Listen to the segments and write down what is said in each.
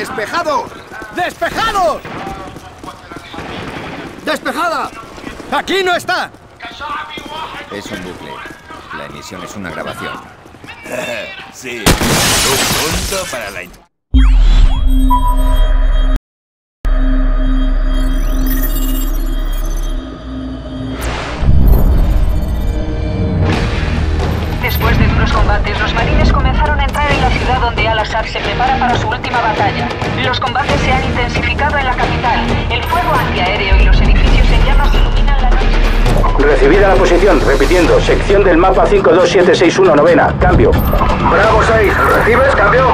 ¡Despejado! ¡Despejados! ¡Despejada! ¡Aquí no está! Es un bucle. La emisión es una grabación. sí, un punto para la... donde Al-Assad se prepara para su última batalla. Los combates se han intensificado en la capital. El fuego antiaéreo y los edificios en llamas iluminan la noche. Recibida la posición, repitiendo, sección del mapa 52761 novena, cambio. Bravo 6, ¿recibes cambio?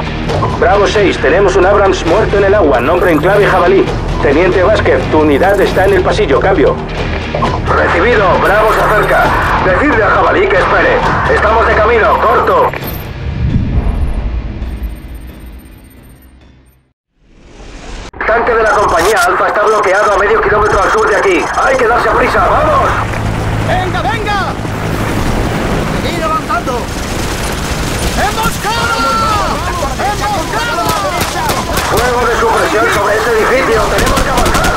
Bravo 6, tenemos un Abrams muerto en el agua, nombre en clave jabalí. Teniente Vázquez, tu unidad está en el pasillo, cambio. Recibido, Bravo se acerca. Decidle a jabalí que espere. Estamos de camino, corto. Tanque de la compañía Alfa está bloqueado a medio kilómetro al sur de aquí. Hay que darse prisa, ¡vamos! ¡Venga, venga! ¡Ir avanzando! ¡Emboscada! ¡Emboscada! Fuego de supresión sobre ese edificio. Tenemos que avanzar.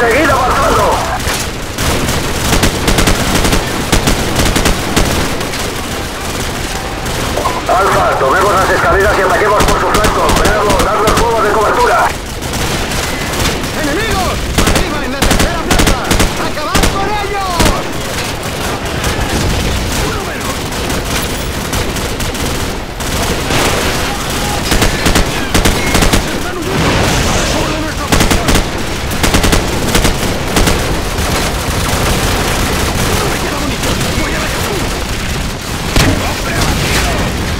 Seguid avanzando. Alfa, escaleras y ataquemos por flanco. Bravo, dadle fuego de cobertura. ¡Enemigos! ¡Arriba en la tercera planta! ¡Acabad con ellos!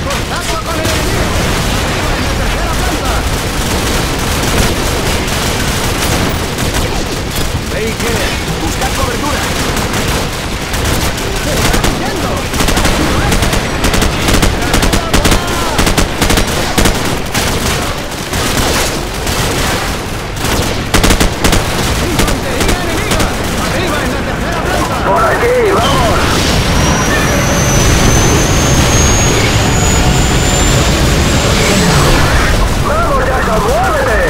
¡Contacto con el enemigo! ¡Arriba en la tercera planta! Baker, buscad cobertura. ¡Están huyendo! ¡Infantería enemiga! ¡Arriba en la tercera planta! Por aquí, vamos. ¡Vamos, Jackson, muévete!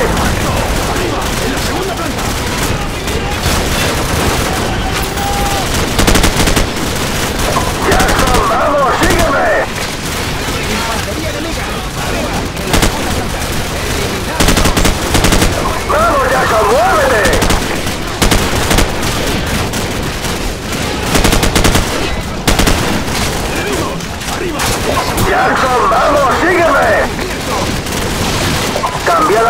Jackson, vamos, sígueme. ¡Vamos, Jackson, muévete! Jackson, vamos, sígueme.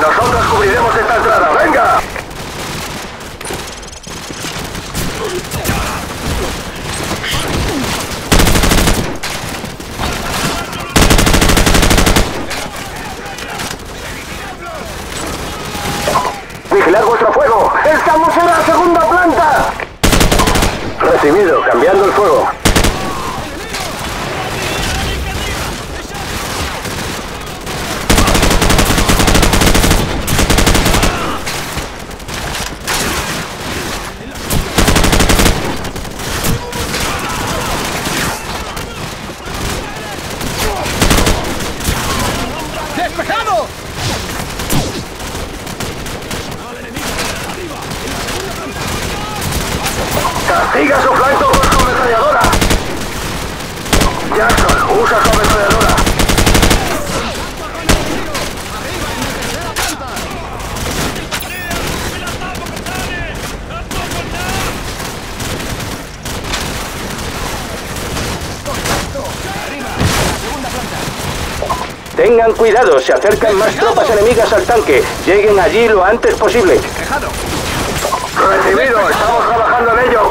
Nosotros cubriremos esta entrada. ¡Venga! ¡Vigilar vuestro fuego! ¡Estamos en la segunda planta! Recibido, cambiando el fuego. ¡Despejado! ¡Castiga su flanco con su ametralladora! Jackson, usa su ametralladora. Tengan cuidado, se acercan más tropas enemigas al tanque. Lleguen allí lo antes posible. Recibido, estamos trabajando en ello,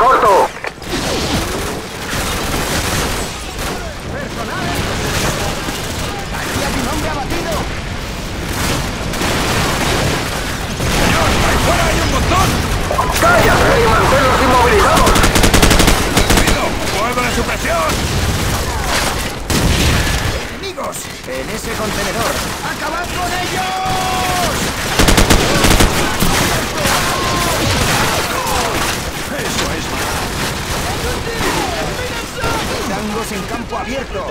abierto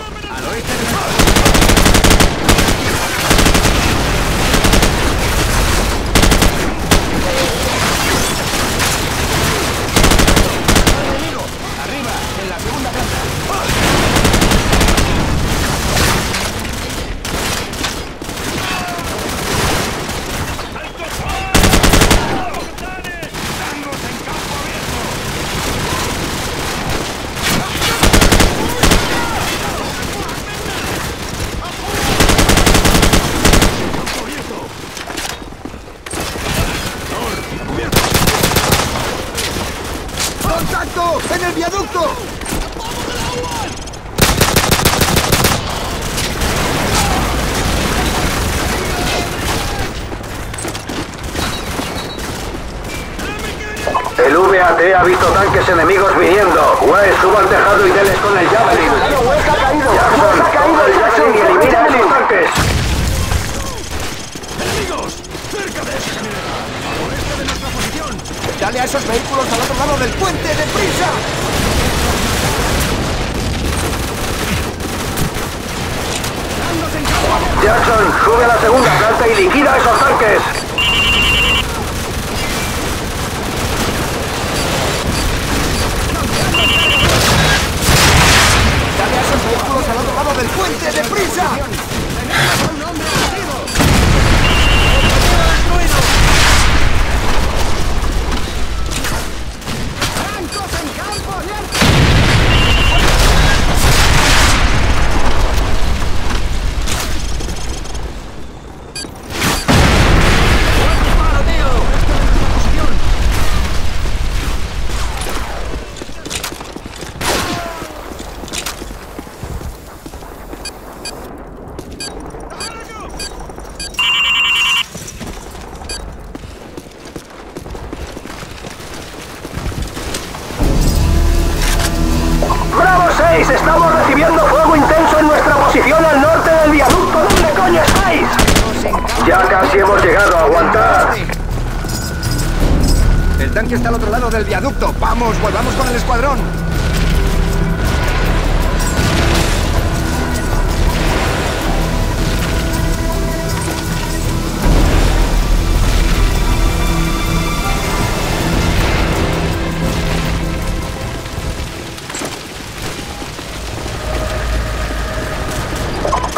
de enemigo. Arriba, en la segunda planta. ¡En el viaducto! El VAT ha visto tanques enemigos viniendo. Wes, suba al tejado y deles con el Javelin. Ha caído. Jackson, ha caído el Jackson y elimina esos tanques. ¡Dale a esos vehículos al otro lado del puente! ¡Deprisa! Jackson, sube a la segunda planta y liquida esos tanques. ¡Bravo 6! Estamos recibiendo fuego intenso en nuestra posición al norte del viaducto. ¿Dónde coño estáis? Ya casi hemos llegado aguantar. El tanque está al otro lado del viaducto. ¡Vamos, volvamos con el escuadrón!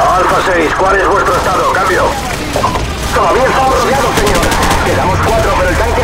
Alfa 6, ¿cuál es vuestro estado? Cambio. Todavía estamos rodeados, señor. Quedamos cuatro, pero el tanque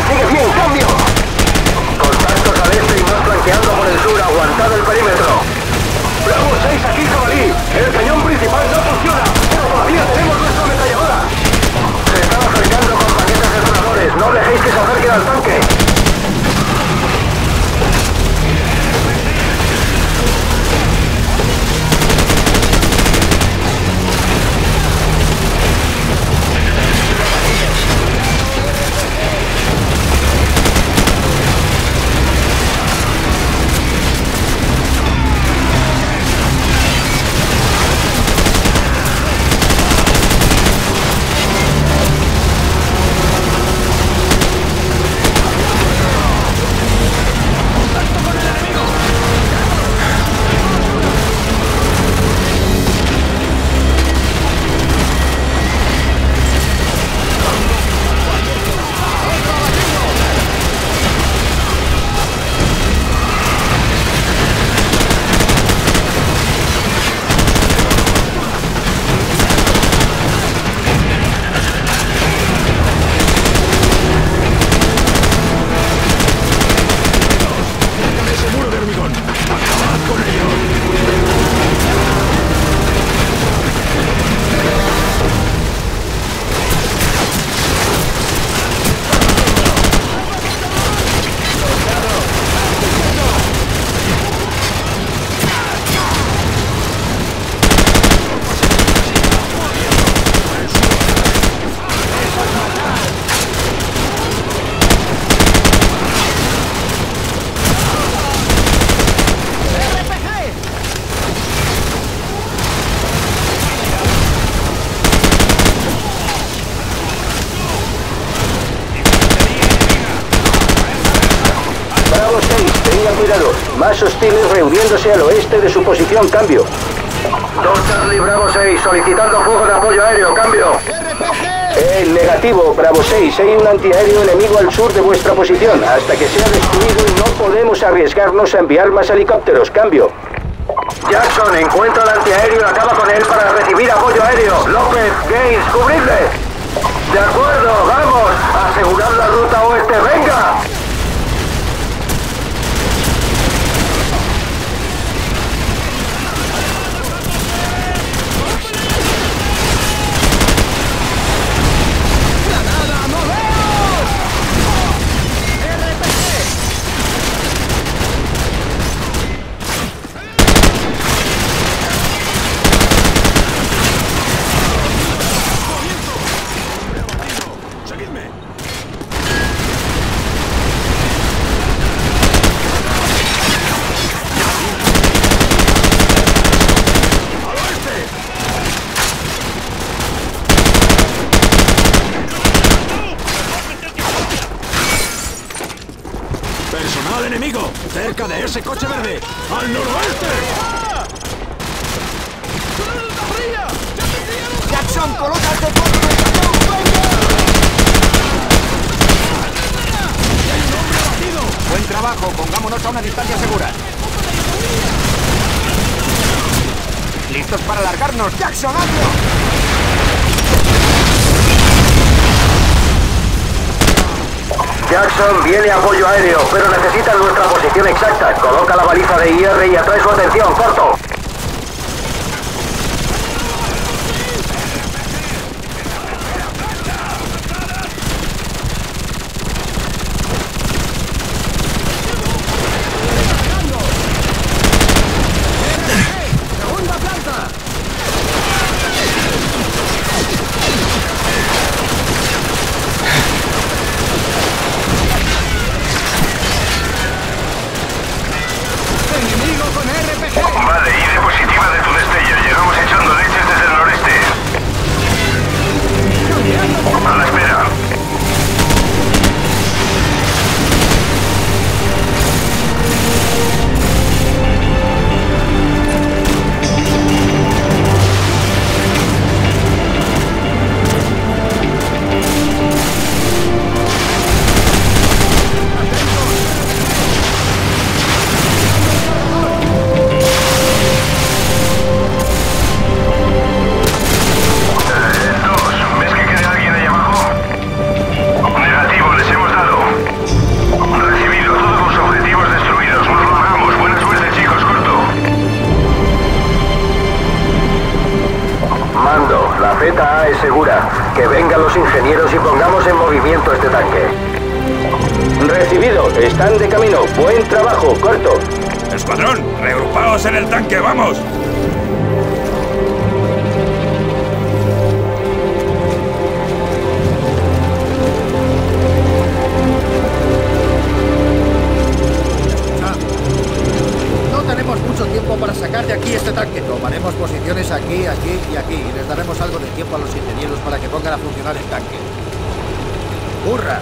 Más hostiles reuniéndose al oeste de su posición. Cambio. Dos Charlie Bravo 6, solicitando fuego de apoyo aéreo. Cambio. Eh, negativo, Bravo 6. Hay un antiaéreo enemigo al sur de vuestra posición. Hasta que sea destruido no podemos arriesgarnos a enviar más helicópteros. Cambio. Jackson, encuentra el antiaéreo y acaba con él para recibir apoyo aéreo. López, Gaines, cubridle. De acuerdo, vamos. Asegurar la ruta oeste. ¡Venga! ¡Cerca de ese coche verde! ¡Al noroeste! Jackson, colócate por nuestra Buen trabajo, pongámonos a una distancia segura. ¿Listos para largarnos? ¡Jackson, hazlo! Jackson viene apoyo aéreo, pero necesita nuestra exacta. Coloca la baliza de IR y atrae su atención. Corto. Escuadrón, reagrupaos en el tanque, vamos. No tenemos mucho tiempo para sacar de aquí este tanque. Tomaremos posiciones aquí, aquí y aquí. Y les daremos algo de tiempo a los ingenieros para que pongan a funcionar el tanque. ¡Hurra!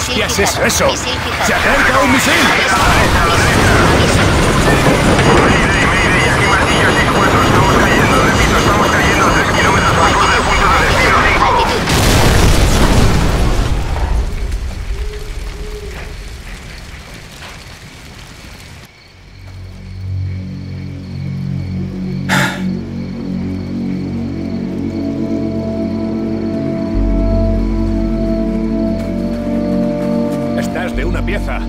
Fijado. ¿Qué Misil hostia es eso? ¡Se acerca un misil! Una pieza.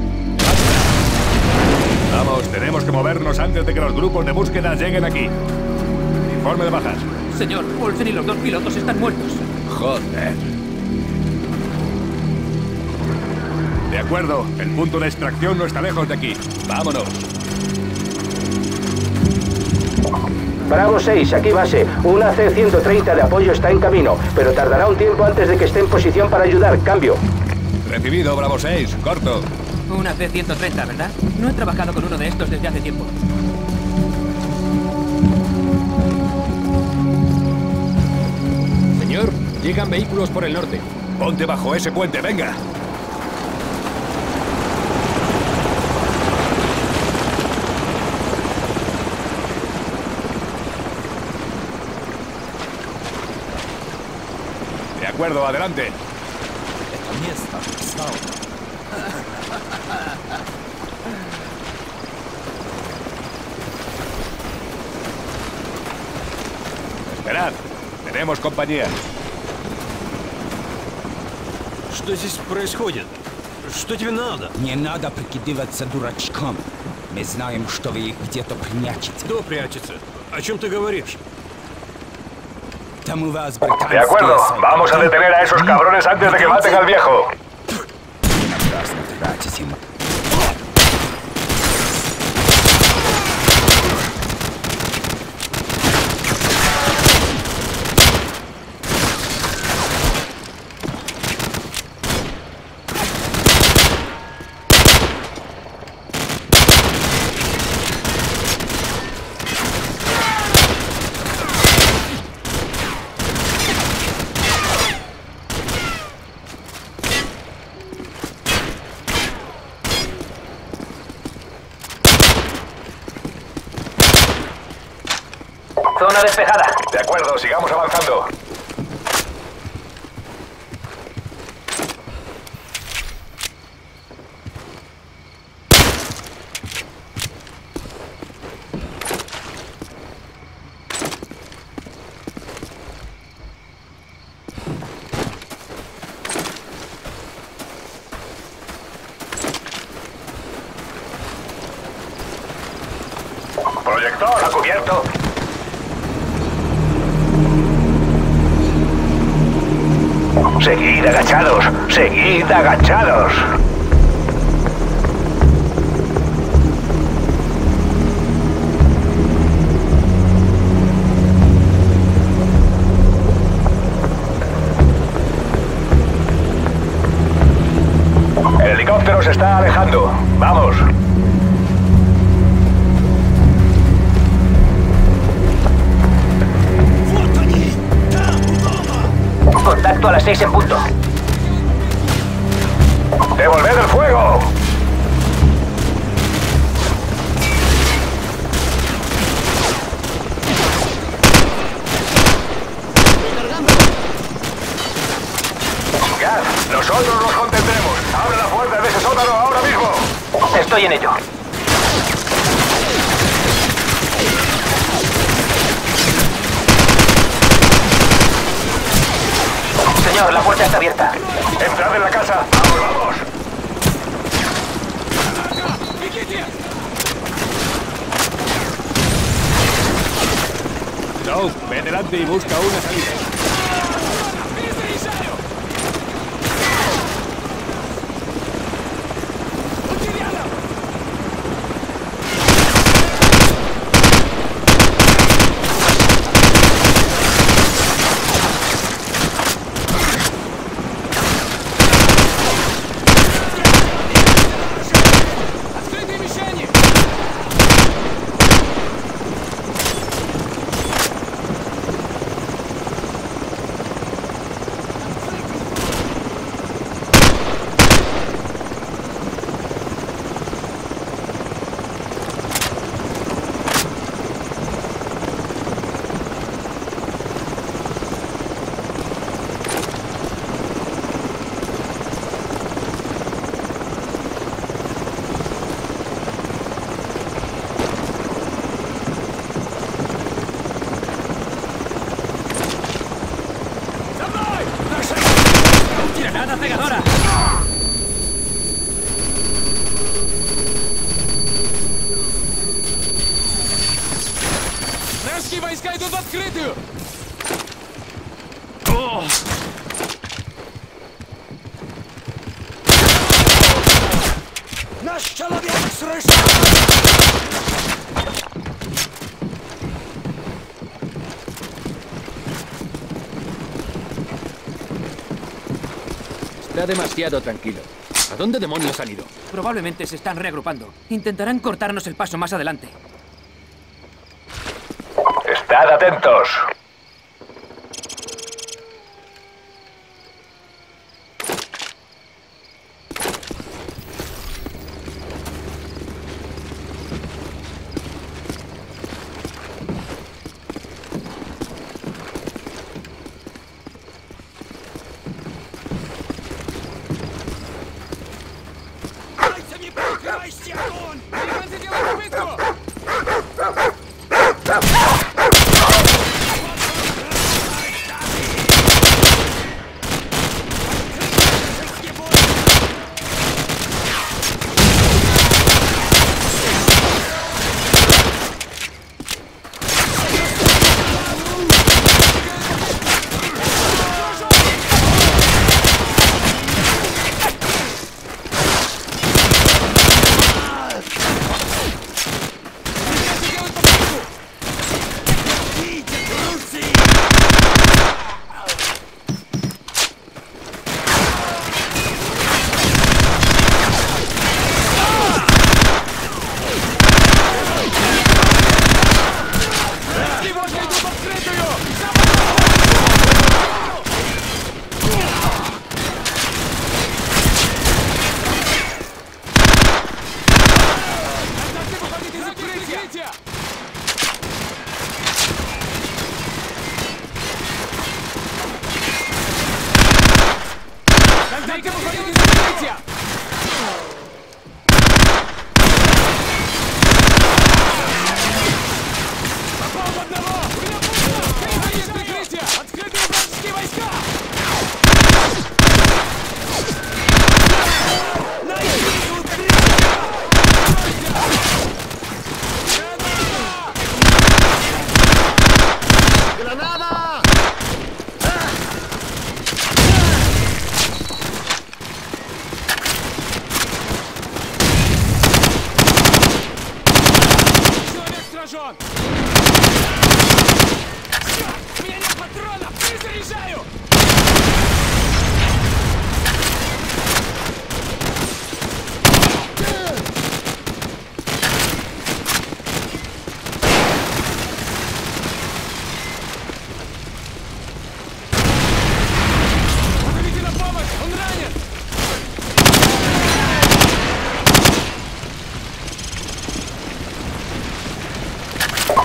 Vamos, tenemos que movernos antes de que los grupos de búsqueda lleguen aquí. Informe de bajas. Señor, Olsen y los dos pilotos están muertos. Joder. De acuerdo, el punto de extracción no está lejos de aquí. Vámonos. Bravo 6, aquí base. Una C-130 de apoyo está en camino, pero tardará un tiempo antes de que esté en posición para ayudar. Cambio. Recibido, Bravo 6. Corto. Una C-130, ¿verdad? No he trabajado con uno de estos desde hace tiempo. Señor, llegan vehículos por el norte. Ponte bajo ese puente, venga. De acuerdo, adelante. Esperad, tenemos compañía. Что здесь происходит? Что тебе надо? Не надо прикидываться дурачком. Мы знаем, что вы их где-то прячете. Кто прячется? О чем ты говоришь? De acuerdo, vamos a detener a esos cabrones antes de que maten al viejo. De acuerdo, sigamos avanzando. Proyector a cubierto. Seguid agachados, seguid agachados. El helicóptero se está alejando. Vamos. Las 6 en punto. ¡Devolved el fuego! Gas, nosotros nos contendremos. Abre la puerta de ese sótano ahora mismo. Estoy en ello. Señor, la puerta está abierta. Entrad en la casa. Vamos, vamos. Joe, ve delante y busca una salida. Está demasiado tranquilo. ¿A dónde demonios han ido? Probablemente se están reagrupando. Intentarán cortarnos el paso más adelante. Estad atentos.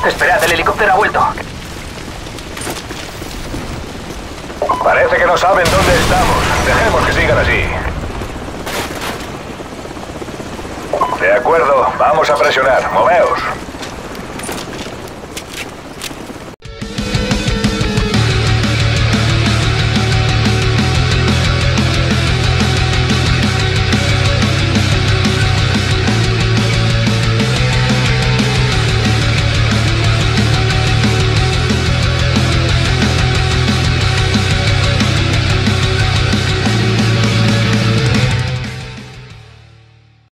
Esperad, el helicóptero ha vuelto. Parece que no saben dónde estamos. Dejemos que sigan así. De acuerdo, vamos a presionar. Moveos.